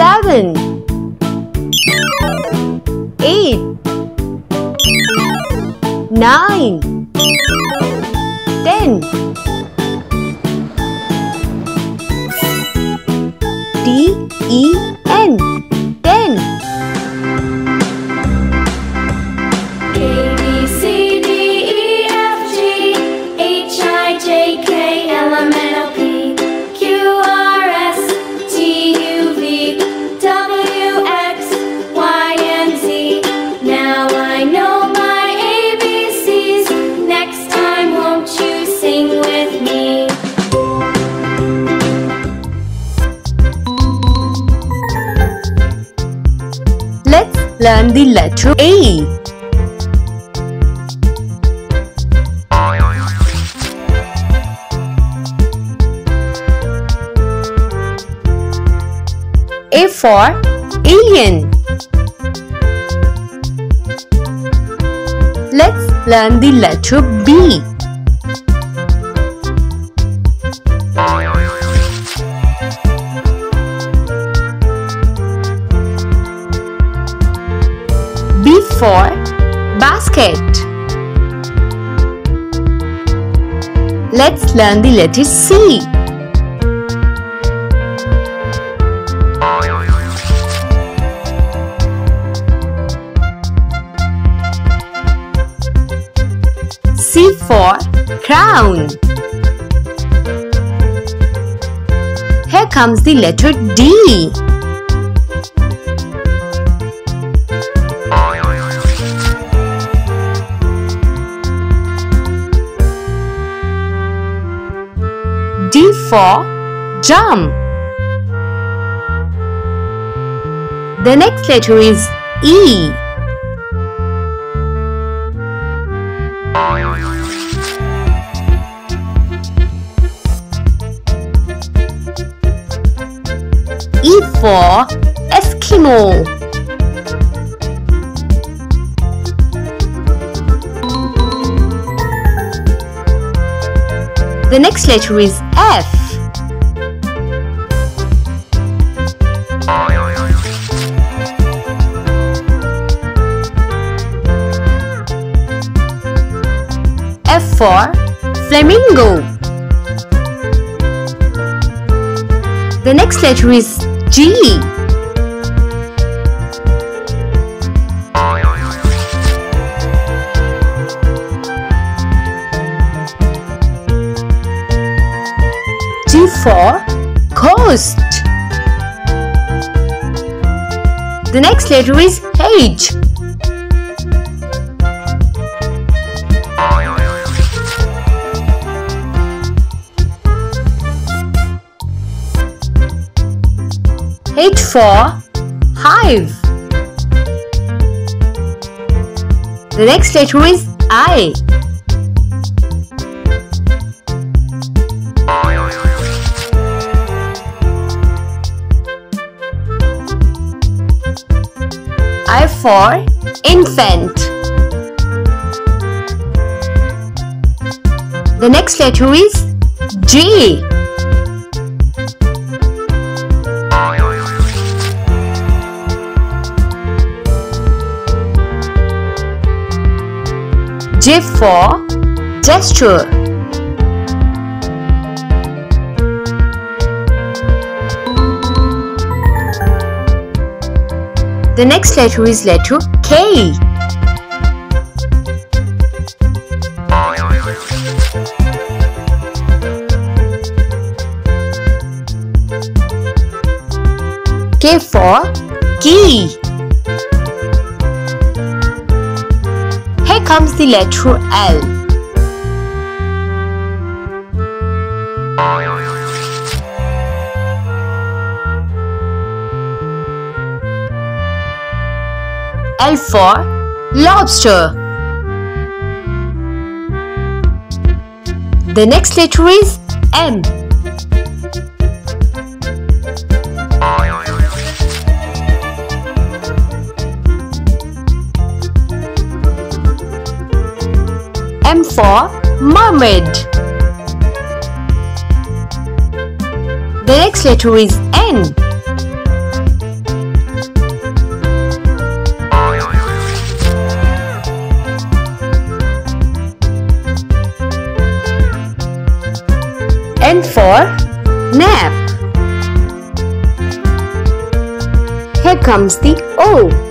seven, eight, nine, ten. T E letter B. B for basket. Let's learn the letter C. C comes the letter D. D for jump. The next letter is E. for Eskimo. The next letter is F. F for flamingo. The next letter is G. G for coast. The next letter is H. for hive. The next letter is I. I for infant. The next letter is J. J for gesture. The next letter is letter K. K for key. Comes the letter L. L for lobster. The next letter is M. mermaid. The next letter is N. N for nap. Here comes the O.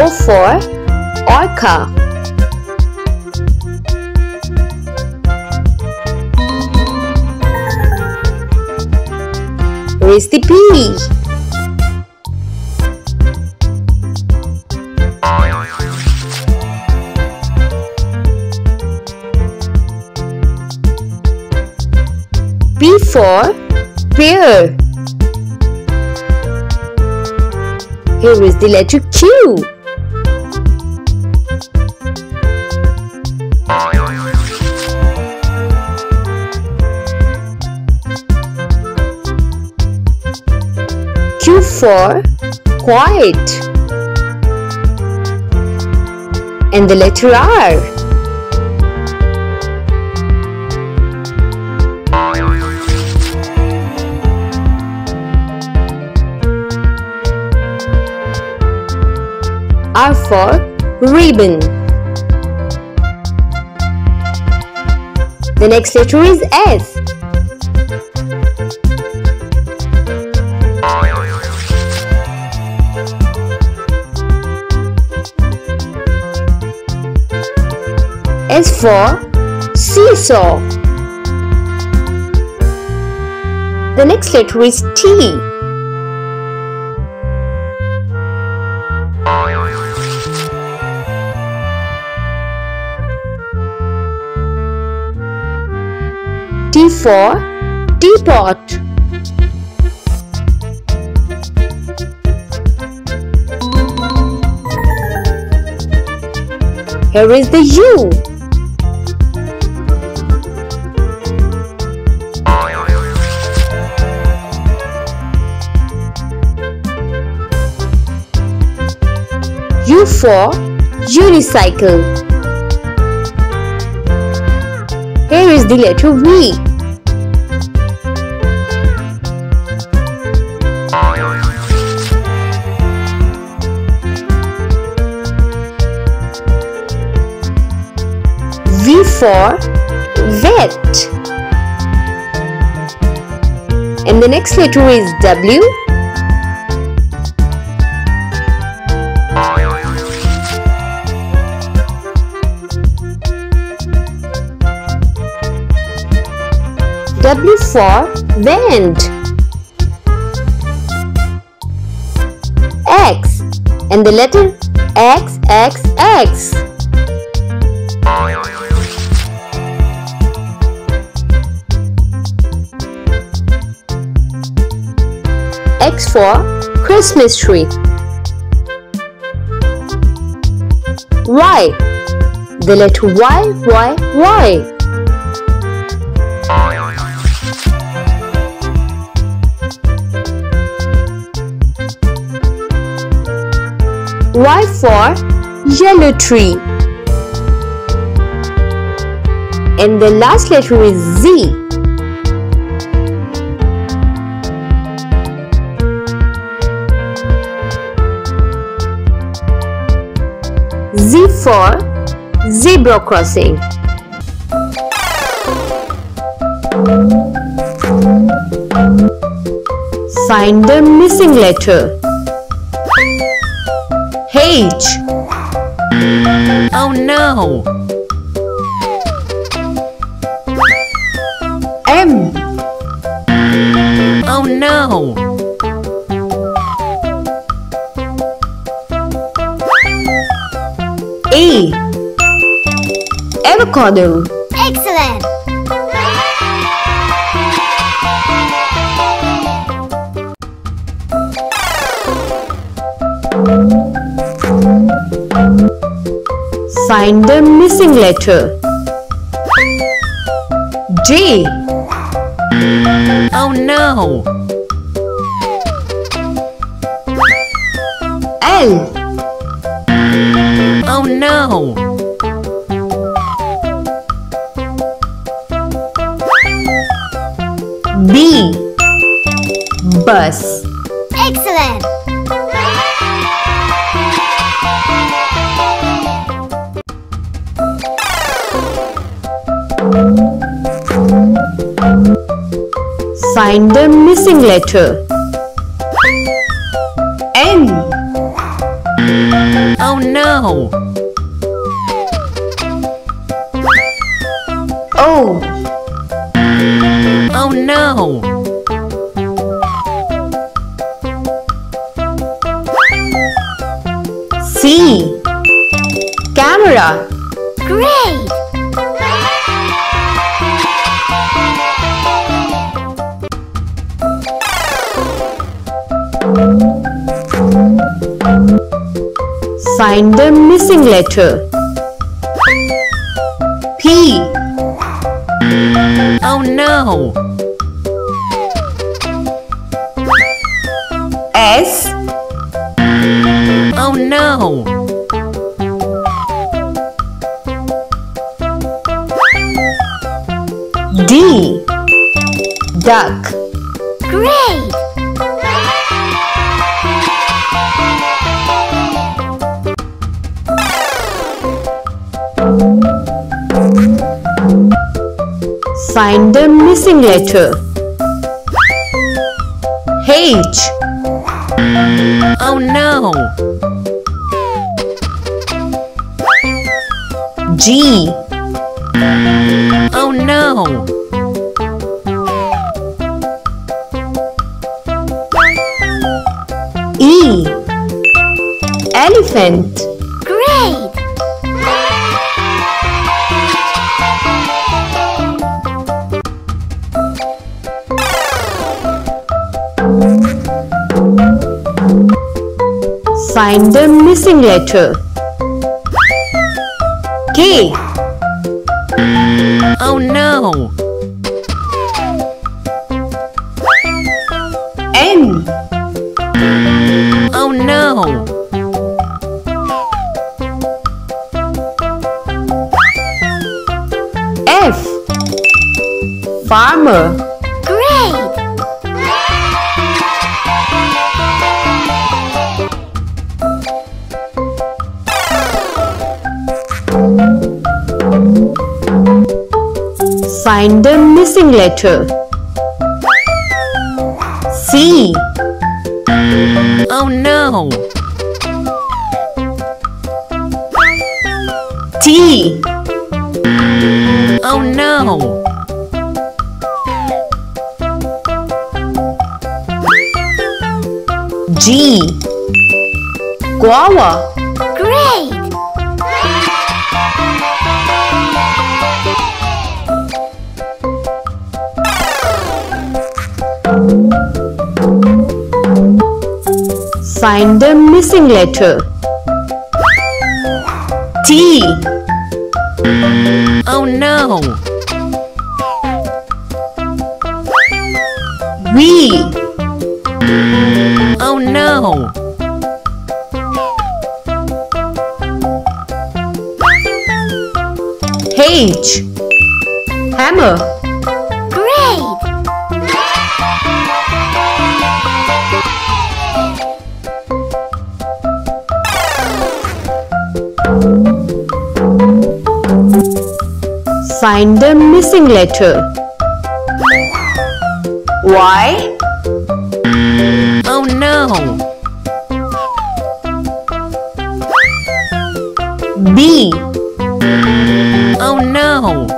O for orca. Raise the P. P for pear. Here is the letter Q. for quiet. And the letter R. R for ribbon. The next letter is S. for seesaw. The next letter is T. T for teapot. Here is the U. for unicycle. Here is the letter V. V for vet. And the next letter is W. W for vent. X and the letter X X X. X for Christmas tree. Y. The letter Y, Y, Y. Y for yellow tree. And the last letter is Z. Z for zebra crossing. Find the missing letter. H. Oh no! M. Oh no! A. Avocado. Excellent! Find the missing letter. J. Oh no! Find the missing letter. N Oh no! Find the missing letter. P Oh no! S Oh no! D Duck Find the missing letter. H Oh no! G letter. K Find the missing letter. C Oh no! T Oh no! G Guava Find the missing letter. T Oh no! Find the missing letter. Y Oh no! B Oh no!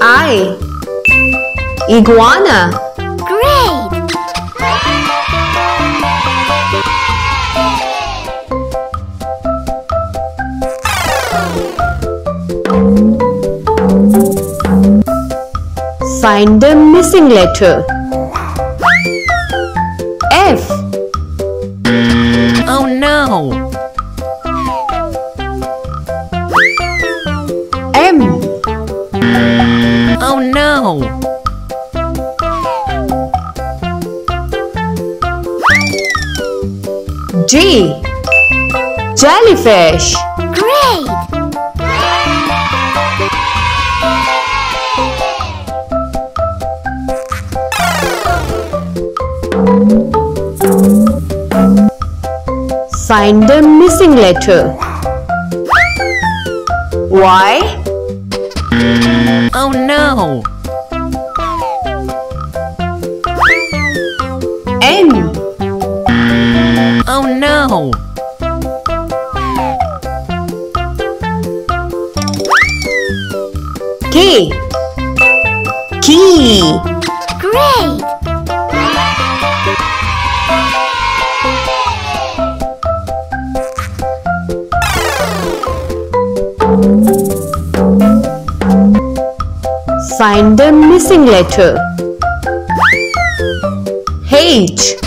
I Iguana Find the missing letter. F. Oh no! M. Oh no! G. Jellyfish. Find the missing letter. Y. Oh no! The missing letter. H.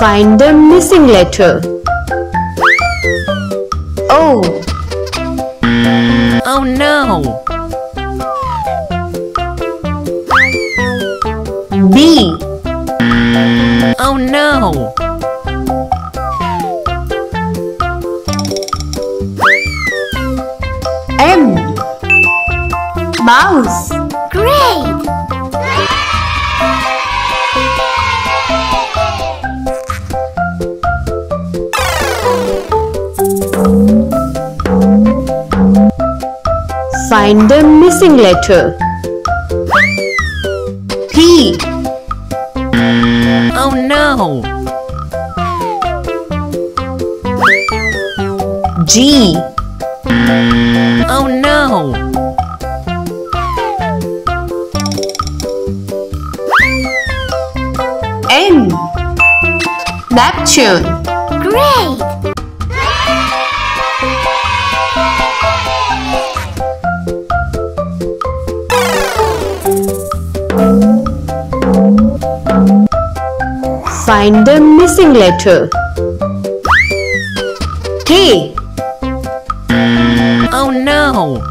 Find the missing letter. O. Oh no! B. Oh no! M. Mouse. Find the missing letter. P. Oh no! G. Oh no! N. Neptune. Find the missing letter. K. Oh no!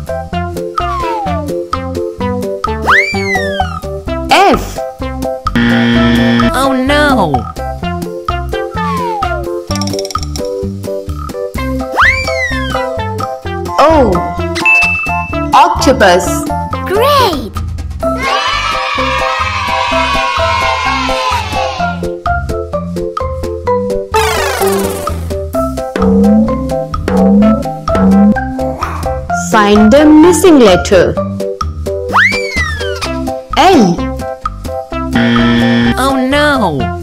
F. Oh no! O. Octopus. Find the missing letter. L. Oh no!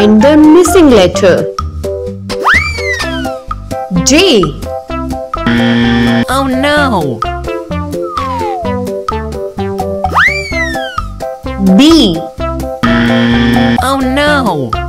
Find the missing letter. J. Oh no! B. Oh no!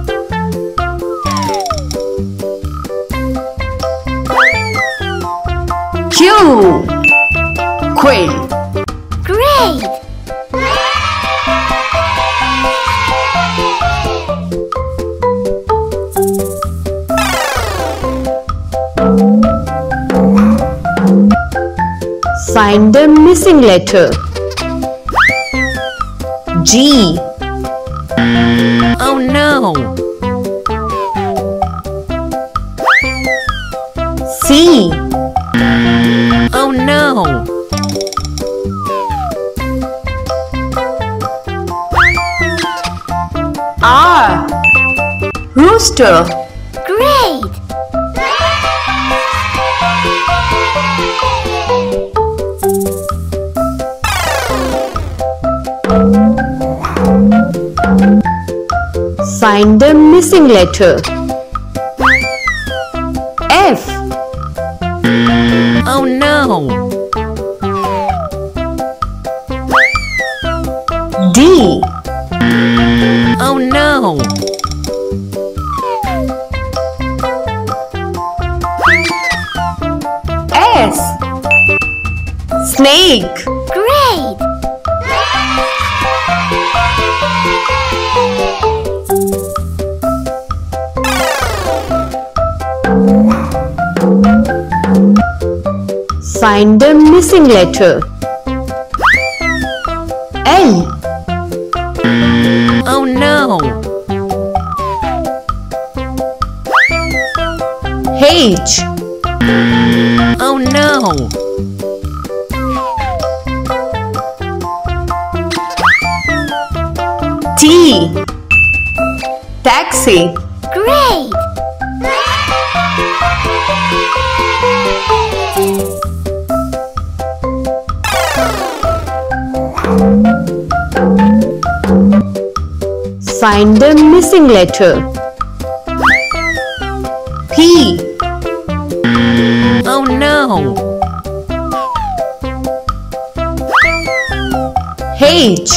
missing letter. G. Oh no! C. Oh no! R. Rooster. Find the missing letter. F. Oh no! D. Oh no! S. Snake. Letter. The missing letter. P. Oh no! H.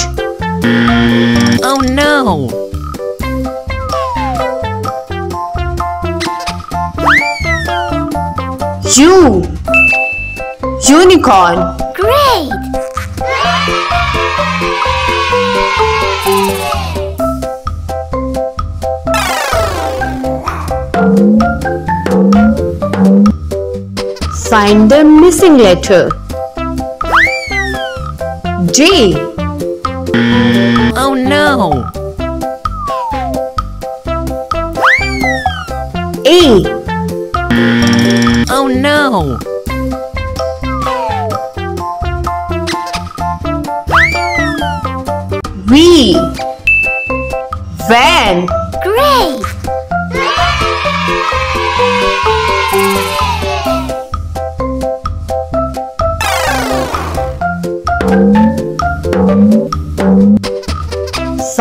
Oh no! U. Unicorn. Find the missing letter. J. Oh no! A. Oh no! V. Van.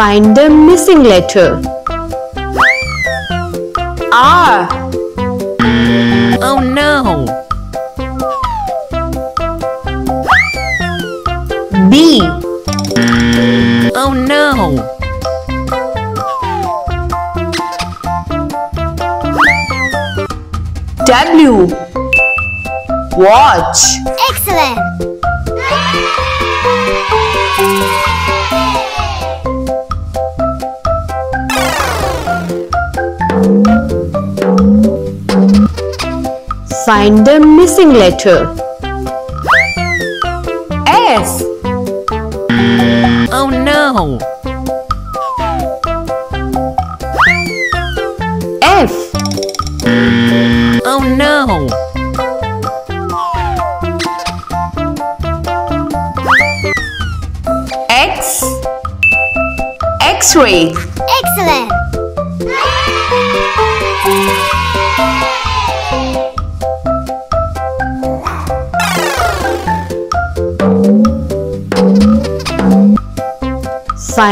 Find the missing letter. R. Oh no! B. Oh no! W. Watch. Find the missing letter.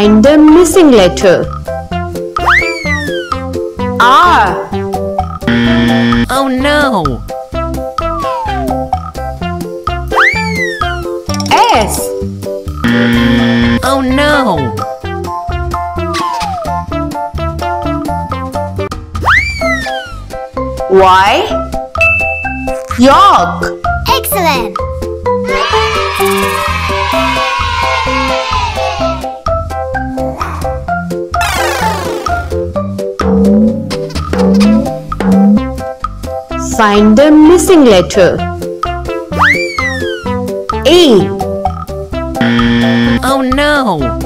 Find the missing letter. R. Oh no! S. Oh no! Y. York. Find the missing letter. A. Oh no!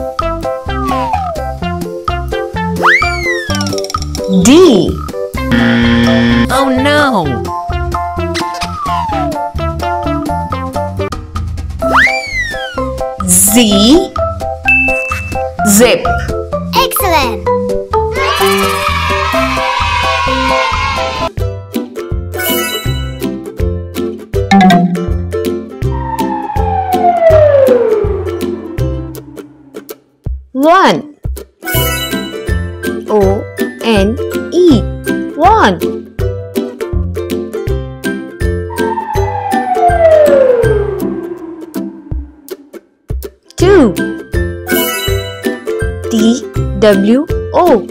W O.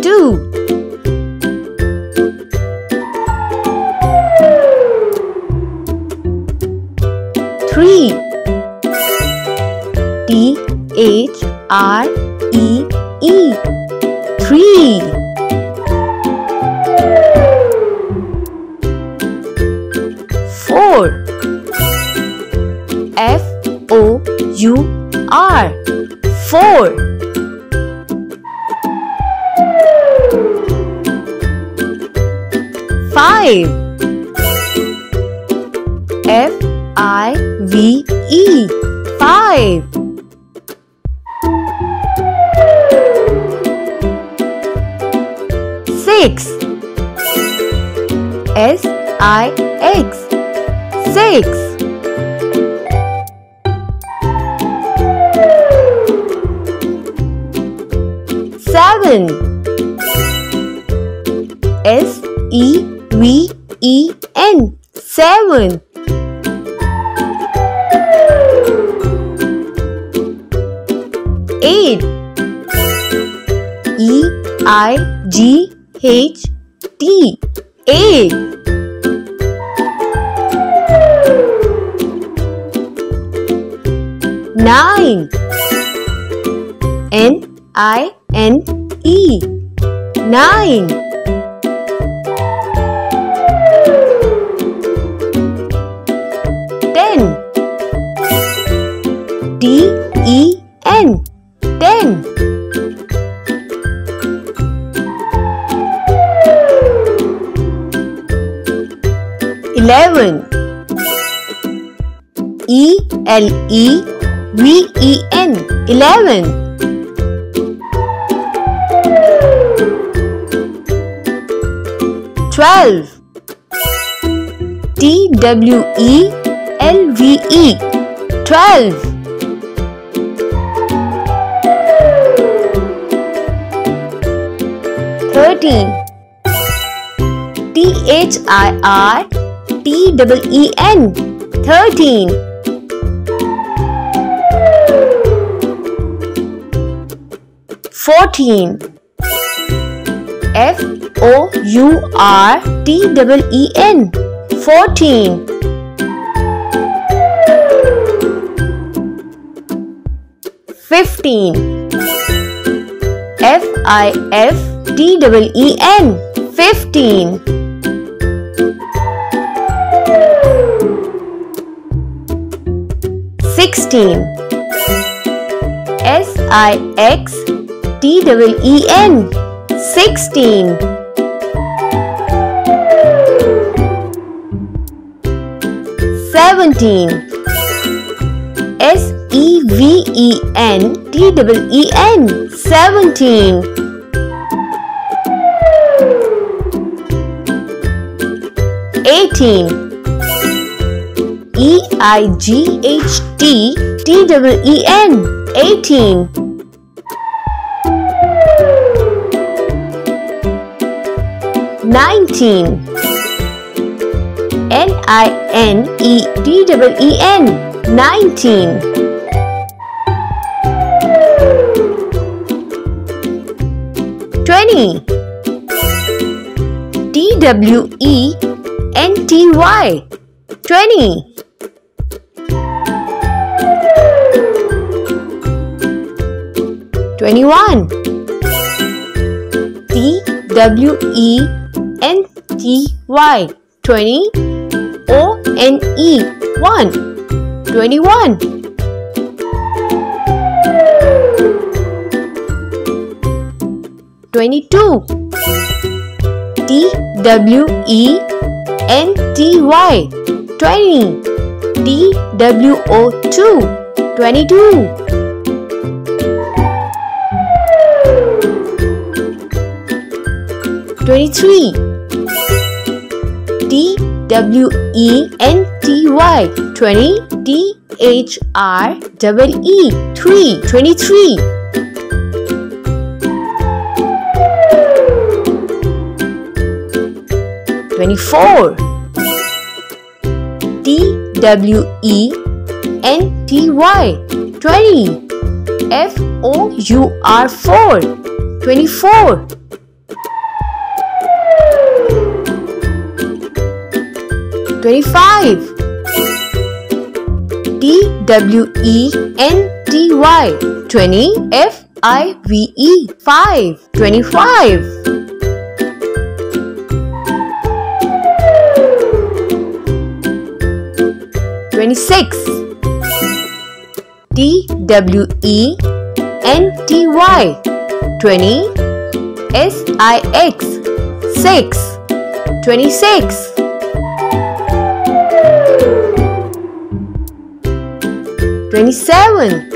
Two. Three. T H R E E. Three. Eleven. Twelve. T W E L V E. Twelve. Thirteen. T H I R T double E N. Thirteen. Fourteen. F O U R T double E N. Fourteen. Fifteen. F I F T double E N. Fifteen. Sixteen. S I X T double E N. Sixteen. Seventeen. S E V E N T double E N. Seventeen. Eighteen. E I G H T T double E N. Eighteen. Nineteen. N I N E T double E N. Nineteen. Twenty. T W E N T Y. Twenty. Twenty-one. T W E N T Y. Twenty. O N E. One. Twenty-one. Twenty-two. T W E N T Y. Twenty. T W O two. Twenty-two. Twenty-three. W E N T Y. Twenty. T H R double E. Three. Twenty-three. 24 T W E N T Y 20 F O U R 4 24 25 T W E N T Y. 20 F I V E. 5 25 26 T W E N T Y. 20 S I X. 6 26 27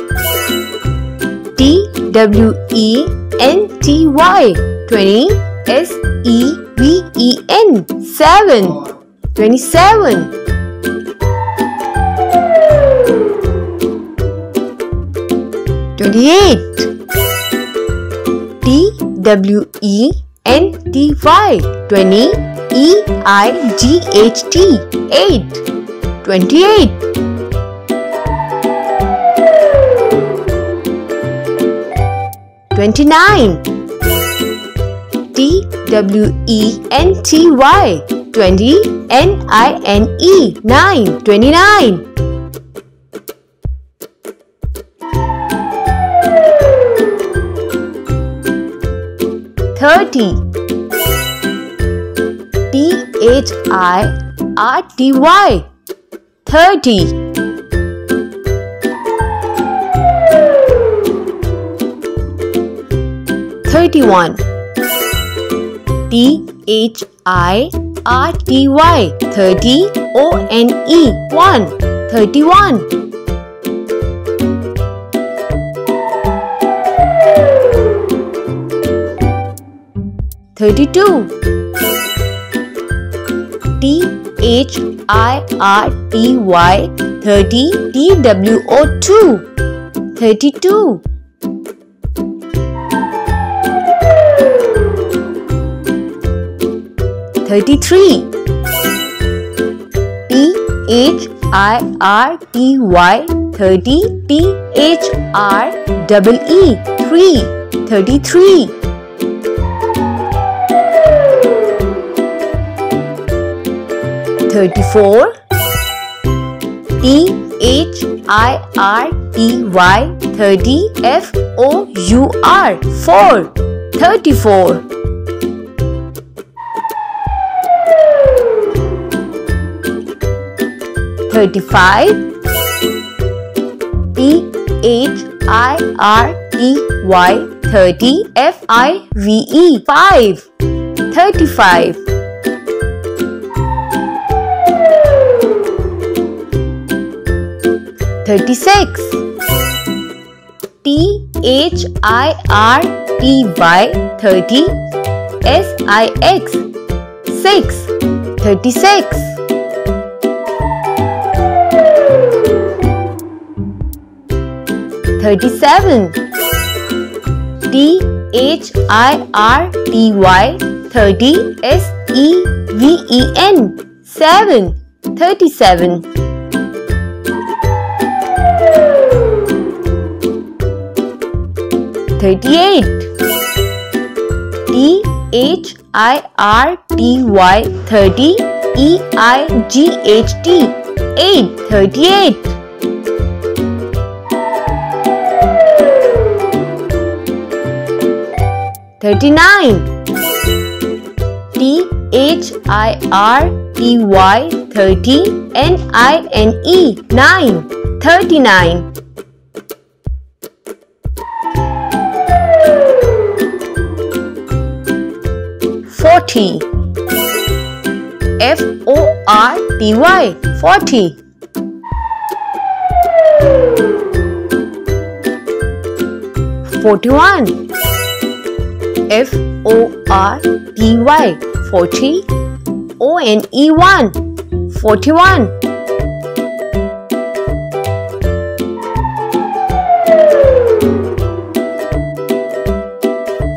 T W E N T Y. 20 S E V E N. 7 27 28 T W E N T Y. 20 E I G H T. 8 28 29 T W E N T Y. 20 N I N E. 9 29 30 T H I R T Y. 30 31 T H I R T Y 30 O N E 1 31 32 T H I R T Y 30 T W O 2 32 33 T H I R T Y 30 T H R double E 3 33 34 T H I R T Y 30 F O U R 4 34 35 T H I R T Y 30 F I V E 5 35 36 T H I R T Y 30 S I X 6 36 37 T H I R T Y 30 S E V E N. 7 37 38 T H I R T Y 30 E I G H T. 8 38 39 T H I R T Y 30 N I N E 9 39 40 F O R T Y 40 41 F O R T Y 40 O N E 1 41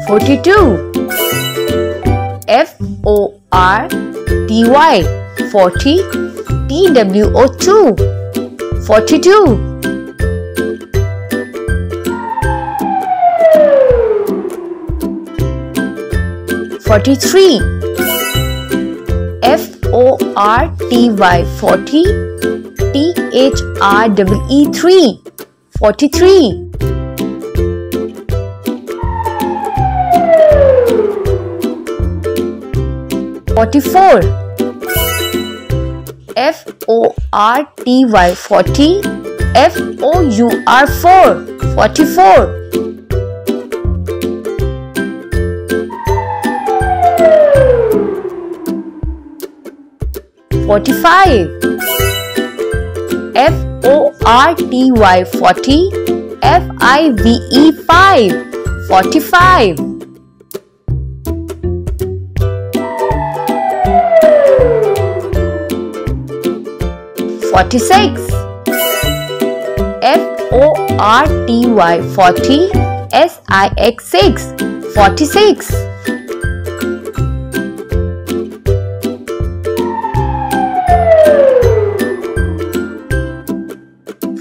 42 F O R T Y 40 T W O 2 42 43 F O R T Y 40 T H R E E 3 43 44 F O R T Y 40 F O U R 4 44 45 F O R T Y 40 F I V E 5 45 46 F O R T Y 40 S I X 6 46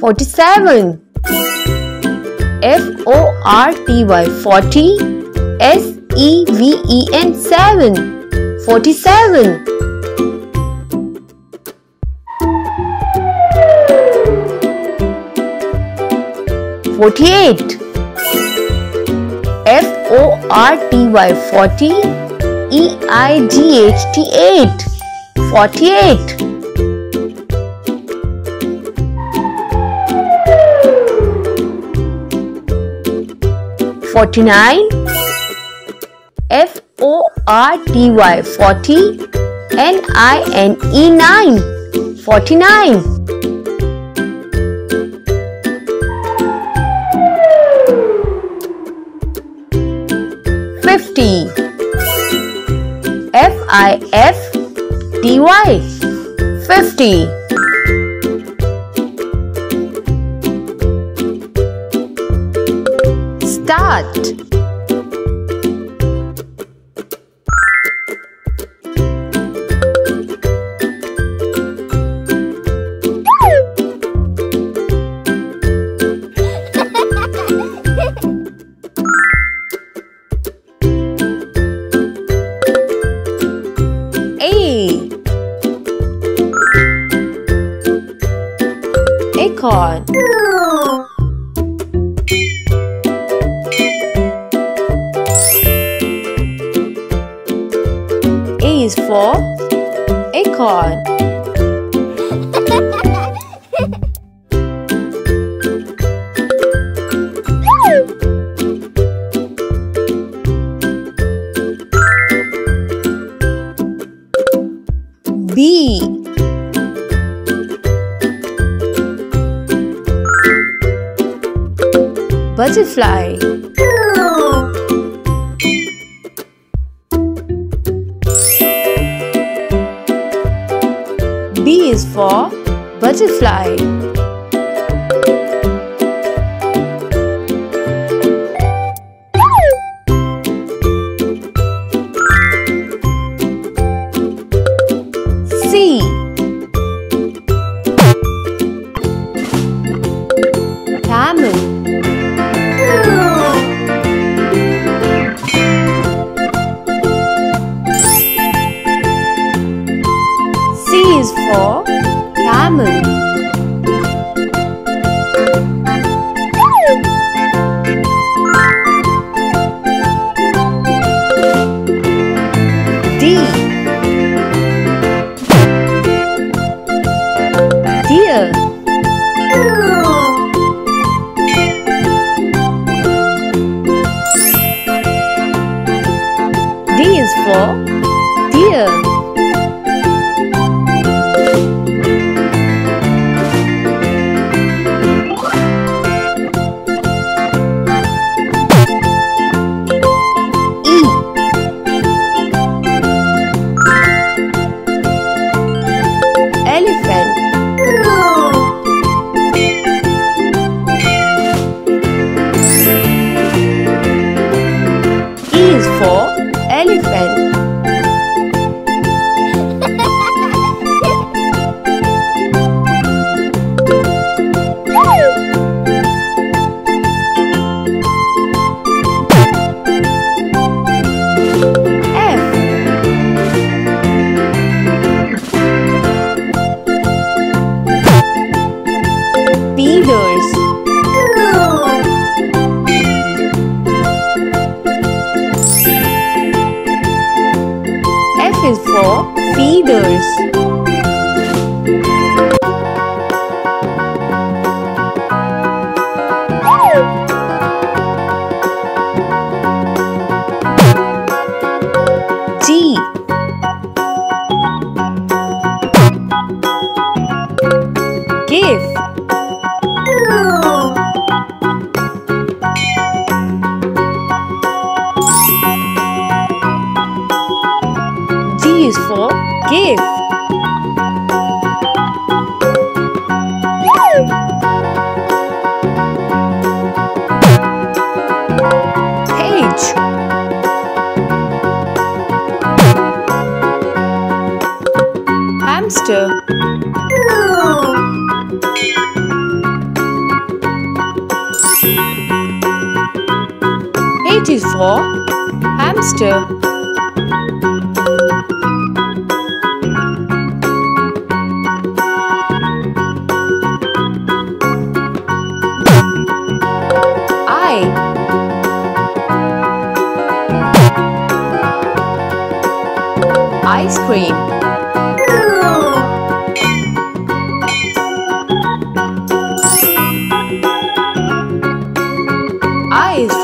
47 F O R T Y 40 S E V E N 7 47 48 F O R T Y 40 E I G H T 8 48 49 F O R T Y 40 N I N E 9 49 50 F I F T Y. 50 Start Butterfly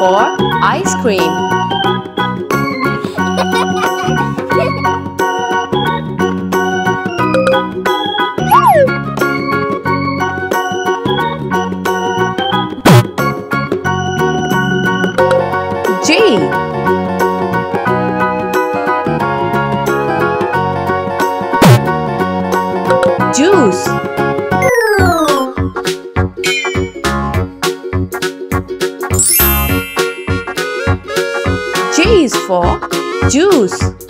for ice cream. Juice.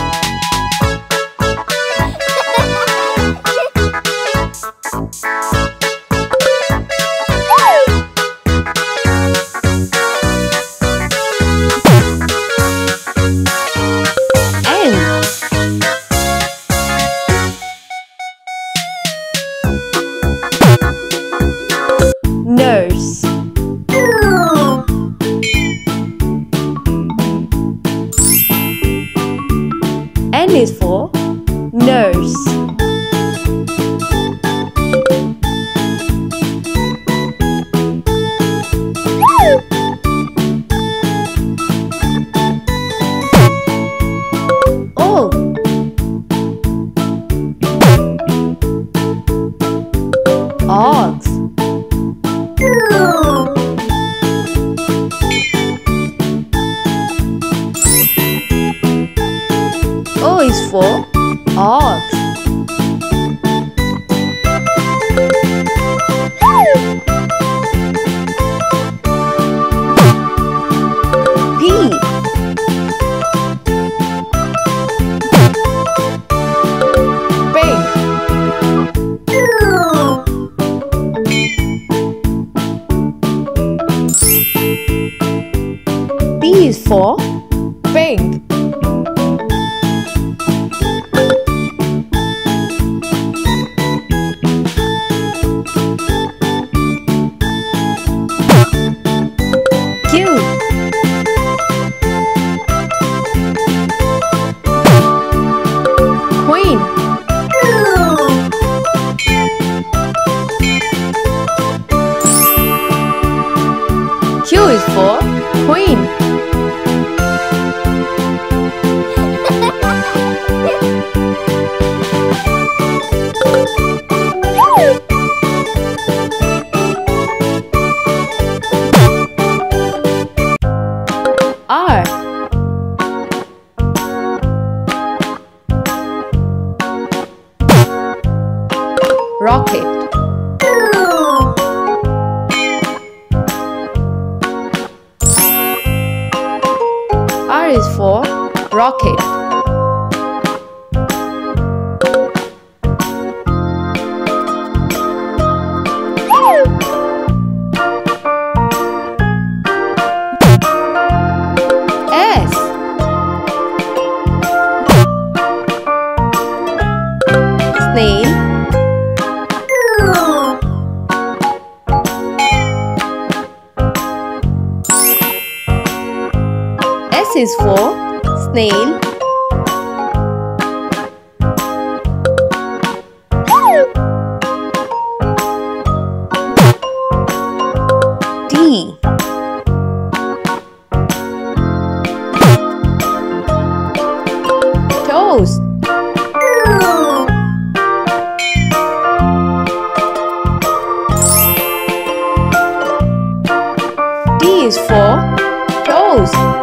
is for toes.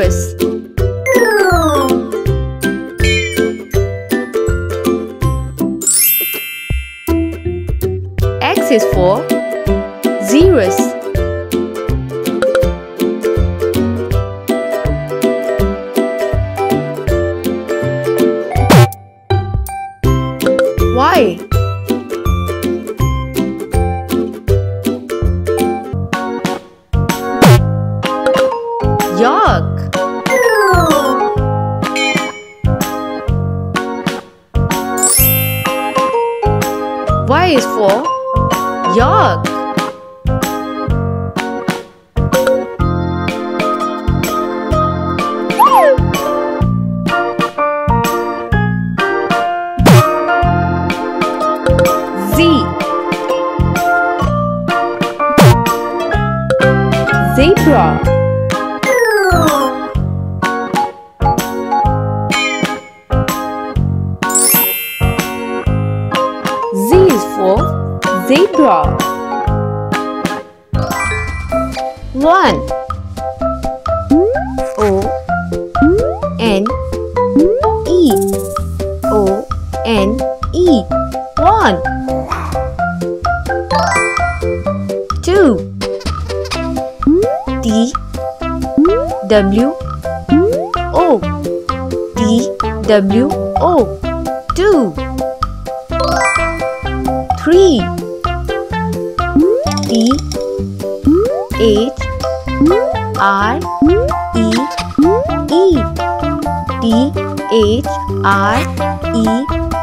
X is for Xerus.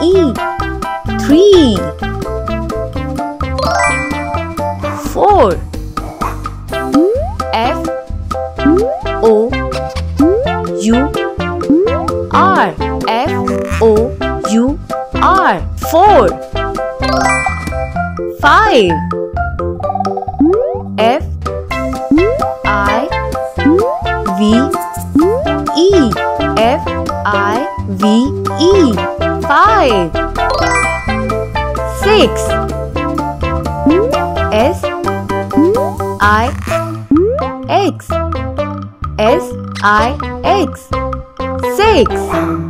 E. Three. Four. F. O. U. R. F. O. U. R. Four. Five. I eggs. 6